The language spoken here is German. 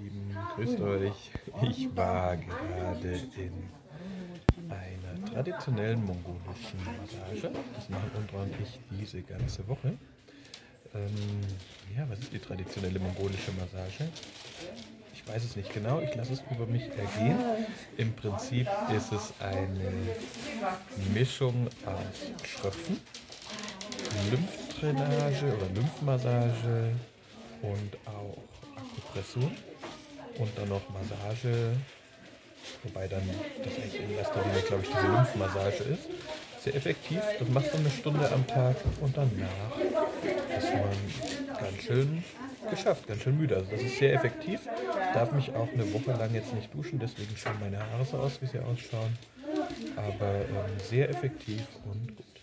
Lieben, grüßt euch. Ich war gerade in einer traditionellen mongolischen Massage. Das machen Undra und ich diese ganze Woche. Ähm, ja, was ist die traditionelle mongolische Massage? Ich weiß es nicht genau, ich lasse es über mich ergehen. Im Prinzip ist es eine Mischung aus Schröpfen, Lymphdrainage oder Lymphmassage und auch Akupressur und dann noch Massage, wobei dann das eigentlich in erster Linie, glaube ich, diese Lymphmassage ist. Sehr effektiv, das macht man eine Stunde am Tag und danach ist man ganz schön geschafft, ganz schön müde. Also das ist sehr effektiv. Darf mich auch eine Woche lang jetzt nicht duschen, deswegen schauen meine Haare so aus, wie sie ausschauen. Aber ähm, sehr effektiv und gut.